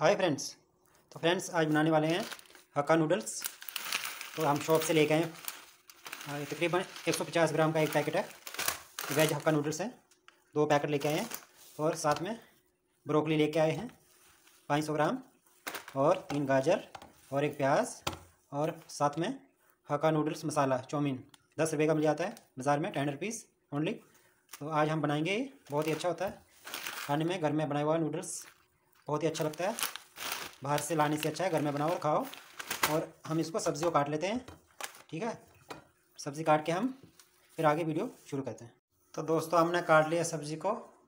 Hi friends तो friends आज बनाने वाले हैं हक्का नूडल्स तो हम शॉप से लेके आए हैं। तकरीबन 150 ग्राम का एक पैकेट है। वेज हक्का नूडल्स है। दो पैकेट लेके आए हैं और साथ में ब्रोकली लेके आए हैं। 500 ग्राम और तीन गाजर और एक प्याज और साथ में हक्का नूडल्स मसाला, चौमीन। दस रुपये का मिल जाता है बाज़ार में टेन रुपीज़ ओनली तो आज हम बनाएँगे, बहुत ही अच्छा होता है। खाने में घर में बनाया हुआ नूडल्स बहुत ही अच्छा लगता है। बाहर से लाने से अच्छा है, घर में बनाओ और खाओ। और हम इसको सब्ज़ी को काट लेते हैं, ठीक है? सब्ज़ी काट के हम फिर आगे वीडियो शुरू करते हैं। तो दोस्तों, हमने काट लिया सब्ज़ी को।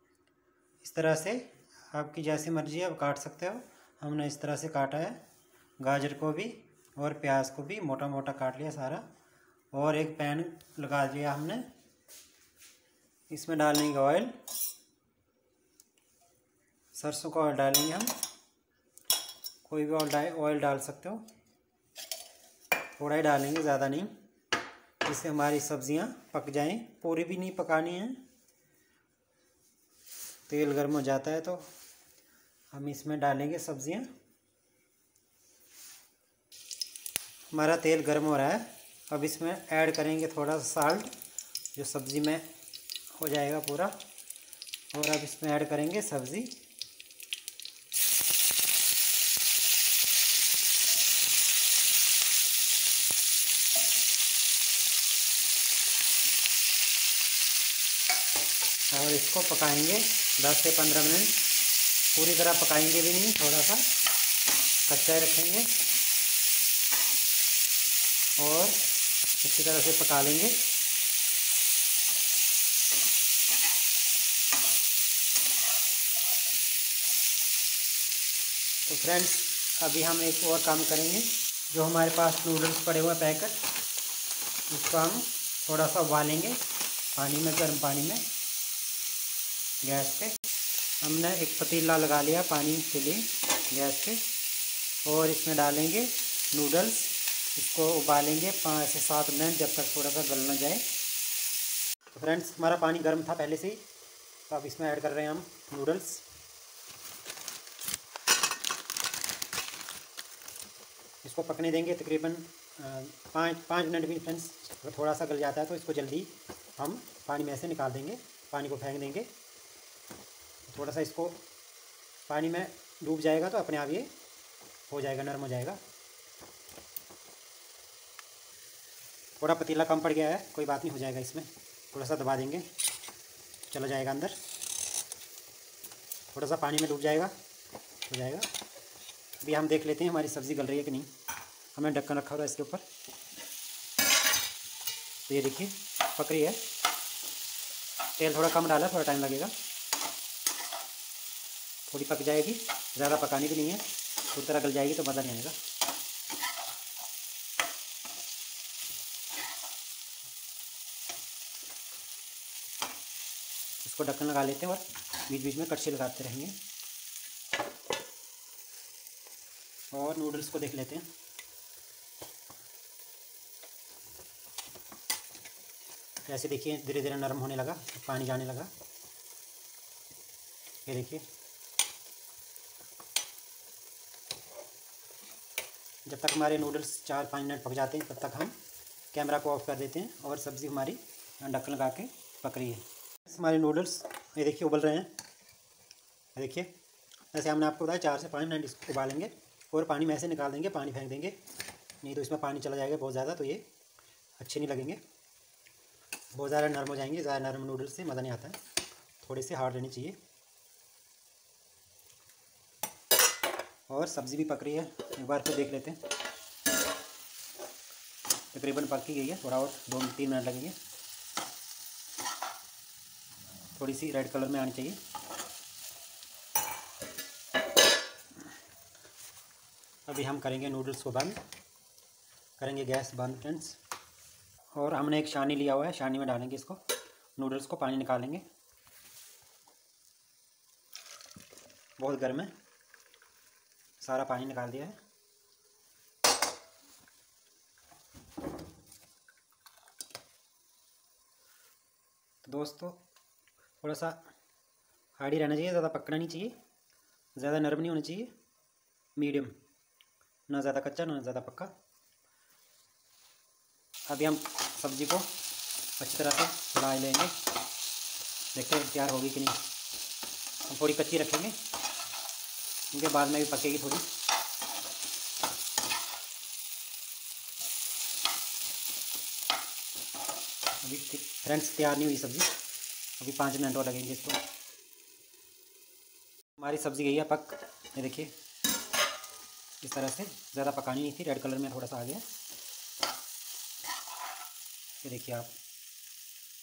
इस तरह से आपकी जैसी मर्ज़ी है, आप काट सकते हो। हमने इस तरह से काटा है। गाजर को भी और प्याज को भी मोटा मोटा काट लिया सारा। और एक पैन लगा दिया हमने। इसमें डालेंगे ऑयल। सरसों का ऑयल डालेंगे हम। कोई भी ऑयल डाल ऑयल डाल सकते हो। थोड़ा ही डालेंगे, ज़्यादा नहीं। जिससे हमारी सब्ज़ियाँ पक जाएँ। पूरी भी नहीं पकानी है। तेल गर्म हो जाता है तो हम इसमें डालेंगे सब्ज़ियाँ। हमारा तेल गर्म हो रहा है। अब इसमें ऐड करेंगे थोड़ा सा साल्ट, जो सब्ज़ी में हो जाएगा पूरा। और अब इसमें ऐड करेंगे सब्ज़ी। और इसको पकाएँगे 10 से 15 मिनट। पूरी तरह पकाएँगे भी नहीं थोड़ा सा कच्चा रखेंगे। और अच्छी तरह से पका लेंगे। तो फ्रेंड्स, अभी हम एक और काम करेंगे, जो हमारे पास नूडल्स पड़े हुए पैकेट, उसको हम थोड़ा सा उबालेंगे, पानी में, गर्म पानी में। गैस पे। हमने एक पतीला लगा लिया पानी के लिए गैस पे। और इसमें डालेंगे नूडल्स। इसको उबालेंगे पाँच से सात मिनट जब तक थोड़ा सा गल ना जाए। तो फ्रेंड्स, हमारा पानी गर्म था पहले से ही। तो अब इसमें ऐड कर रहे हैं हम नूडल्स। इसको पकने देंगे तकरीबन पाँच पाँच मिनट भी फ्रेंड्स थोड़ा सा गल जाता है तो इसको जल्दी हम पानी में से निकाल देंगे, पानी को फेंक देंगे। थोड़ा सा इसको पानी में डूब जाएगा तो अपने आप ये हो जाएगा, नरम हो जाएगा। थोड़ा पतीला कम पड़ गया है, कोई बात नहीं, हो जाएगा इसमें। थोड़ा सा दबा देंगे, चला जाएगा अंदर। थोड़ा सा पानी में डूब जाएगा, हो जाएगा। अभी हम देख लेते हैं हमारी सब्ज़ी गल रही है कि नहीं। हमने ढक्कन रखा हुआ इसके ऊपर। तो ये देखिए, पक रही है। तेल थोड़ा कम डाला, थोड़ा टाइम लगेगा। थोड़ी पक जाएगी, ज़्यादा पकानी भी नहीं है पूरी तरह गल जाएगी तो मज़ा नहीं आएगा। इसको ढक्कन लगा लेते हैं और बीच बीच में कड़छी लगाते रहेंगे। और नूडल्स को देख लेते हैं। ऐसे देखिए धीरे धीरे नरम होने लगा, पानी जाने लगा। ये देखिए। जब तक हमारे नूडल्स चार पाँच मिनट पक जाते हैं, तब तक हम कैमरा को ऑफ़ कर देते हैं और सब्ज़ी हमारी ढक्कन लगा के पक रही है। हमारे नूडल्स ये देखिए उबल रहे हैं। देखिए, जैसे हमने आपको बताया, चार से पाँच मिनट इसको उबालेंगे और पानी में ऐसे निकाल देंगे, पानी फेंक देंगे। नहीं तो इसमें पानी चला जाएगा बहुत ज़्यादा तो ये अच्छे नहीं लगेंगे। बहुत ज़्यादा नरम हो जाएँगे, ज़्यादा नरम नूडल्स से मज़ा नहीं आता है। थोड़ी सी हार्ड रहनी चाहिए। और सब्ज़ी भी पक रही है। एक बार फिर देख लेते हैं। तकरीबन पक ही गई है। थोड़ा और दो तीन मिनट लगेंगे। थोड़ी सी रेड कलर में आनी चाहिए। अभी हम करेंगे नूडल्स को बंद। करेंगे गैस बंद, फ्रेंड्स। और हमने एक शानी लिया हुआ है। शानी में डालेंगे इसको। नूडल्स को पानी निकालेंगे। बहुत गर्म है। सारा पानी निकाल दिया है। तो दोस्तों थोड़ा सा हार्ड ही रहना चाहिए, ज़्यादा पकना नहीं चाहिए, ज़्यादा नरम नहीं होना चाहिए, मीडियम, ना ज़्यादा कच्चा, ना ज़्यादा पक्का। अभी हम सब्ज़ी को अच्छी तरह से हिला लेंगे, देखते हैं तैयार होगी कि नहीं। हम थोड़ी कच्ची रखेंगे। क्योंकि बाद में भी पकेगी थोड़ी। अभी फ्रेंड्स, तैयार नहीं हुई सब्ज़ी। अभी पाँच मिनट और लगेंगे इसको। हमारी सब्ज़ी गई है पक। ये देखिए, इस तरह से। ज़्यादा पकानी नहीं थी रेड कलर में थोड़ा सा आ गया। ये देखिए आप,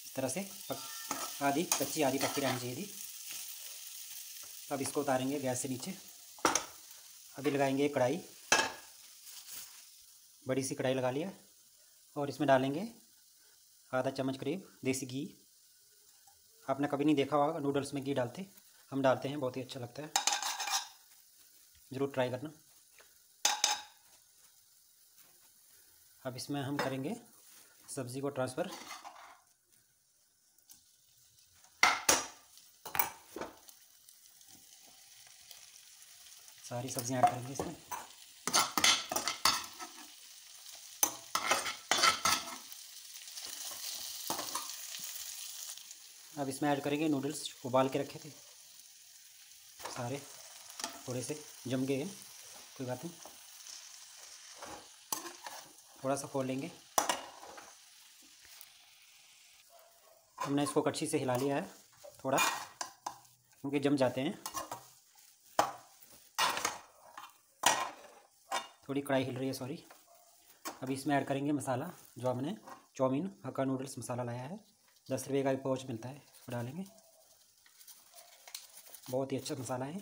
इस तरह से पक, आधी कच्ची आधी पक्की रहनी चाहिए थी। अब इसको उतारेंगे गैस से नीचे। अभी लगाएँगे कढ़ाई। बड़ी सी कढ़ाई लगा लिया और इसमें डालेंगे आधा चम्मच करीब देसी घी। आपने कभी नहीं देखा होगा, नूडल्स में घी डालते, हम डालते हैं, बहुत ही अच्छा लगता है। ज़रूर ट्राई करना। अब इसमें हम करेंगे सब्ज़ी को ट्रांसफ़र। सारी सब्ज़ियाँ ऐड करेंगे इसमें। अब इसमें ऐड करेंगे नूडल्स उबाल के रखे थे। सारे, थोड़े से, जम गए कोई बात नहीं। थोड़ा सा खोल लेंगे। हमने इसको कच्ची से हिला लिया है, थोड़ा, क्योंकि जम जाते हैं। थोड़ी कढ़ाई हिल रही है सॉरी अभी इसमें ऐड करेंगे मसाला, जो हमने चाउमीन, हक्का नूडल्स मसाला लाया है। दस रुपये का भी पाउच मिलता है इसको डालेंगे। बहुत ही अच्छा मसाला है।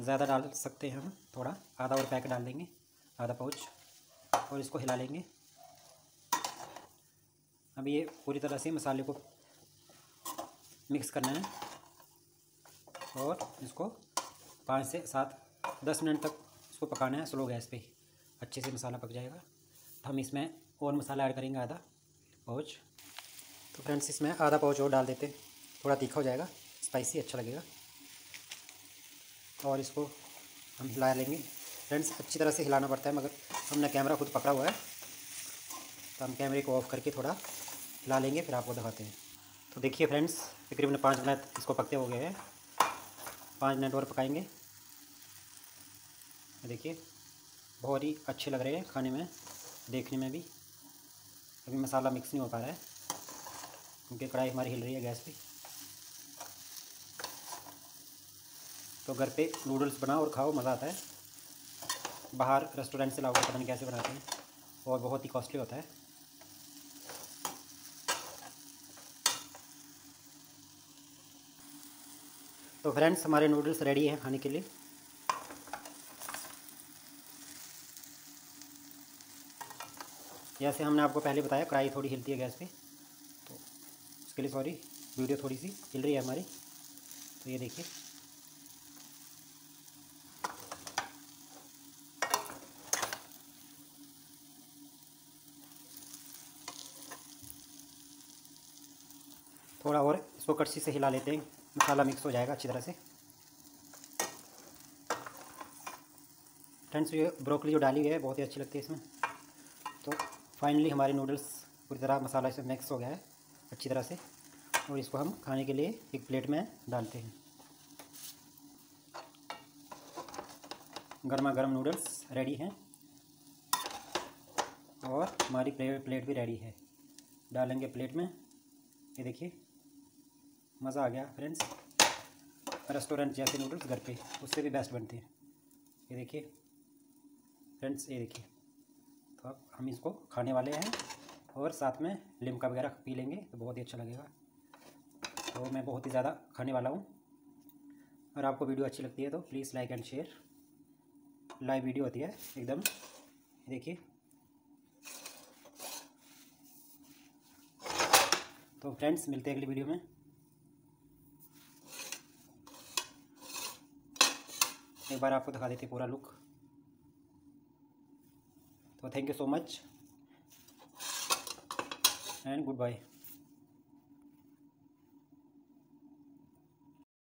ज़्यादा डाल सकते हैं हम, थोड़ा। आधा और पैकेट डाल देंगे, आधा पाउच और इसको हिला लेंगे। अब ये पूरी तरह से मसाले को मिक्स करना है, और इसको पाँच से सात दस मिनट तक इसको पकाना है, स्लो गैस पे अच्छे से मसाला पक जाएगा। तो हम इसमें और मसाला ऐड करेंगे आधा पाउच। तो फ्रेंड्स, इसमें आधा पाउच और डाल देते थोड़ा तीखा हो जाएगा स्पाइसी अच्छा लगेगा। और इसको हम हिला लेंगे। फ्रेंड्स, अच्छी तरह से हिलाना पड़ता है, मगर हमने कैमरा खुद पकड़ा हुआ है। तो हम कैमरे को ऑफ़ करके थोड़ा हिला लेंगे, फिर आपको दिखाते हैं। तो देखिए फ्रेंड्स, तकरीबन पाँच मिनट इसको पकते हो गए हैं। पाँच मिनट और पकाएँगे। देखिए, बहुत ही अच्छे लग रहे हैं खाने में, देखने में भी। अभी मसाला मिक्स नहीं हो पा रहा है, क्योंकि कढ़ाई हमारी हिल रही है गैस पे। तो घर पे नूडल्स बनाओ और खाओ, मज़ा आता है। बाहर रेस्टोरेंट से लाओगे, पता कैसे बनाते हैं, और बहुत ही कॉस्टली होता है। तो फ्रेंड्स हमारे नूडल्स रेडी हैं खाने के लिए। जैसे हमने आपको पहले बताया कढ़ाई थोड़ी हिलती है गैस पे। तो उसके लिए सॉरी वीडियो थोड़ी सी हिल रही है हमारी। तो ये देखिए। थोड़ा और इसको कड़छी से हिला लेते हैं। मसाला मिक्स हो जाएगा अच्छी तरह से। फ्रेंड्स, ये ब्रोकली जो डाली गई है, बहुत ही अच्छी लगती है इसमें। तो फाइनली हमारे नूडल्स पूरी तरह मसाला इसमें मिक्स हो गया है, अच्छी तरह से। और इसको हम खाने के लिए एक प्लेट में डालते हैं। गर्मा गर्म नूडल्स रेडी हैं। और हमारी प्लेट भी रेडी है। डालेंगे प्लेट में। ये देखिए, मज़ा आ गया फ्रेंड्स रेस्टोरेंट जैसे नूडल्स घर पे, उससे भी बेस्ट बनते हैं। ये देखिए फ्रेंड्स ये देखिए। अब हम इसको खाने वाले हैं और साथ में लिमका वगैरह पी लेंगे तो बहुत ही अच्छा लगेगा। तो मैं बहुत ही ज़्यादा खाने वाला हूँ। अगर आपको वीडियो अच्छी लगती है तो please like and share. Live video होती है एकदम। देखिए। तो फ्रेंड्स, मिलते हैं अगली वीडियो में। एक बार आपको दिखा देते पूरा लुक। तो thank you so much and goodbye